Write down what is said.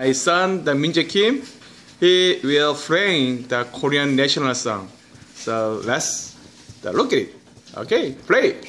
My son, the Minjae Kim, he will playing the Korean national song. So let's look at it. Okay, play.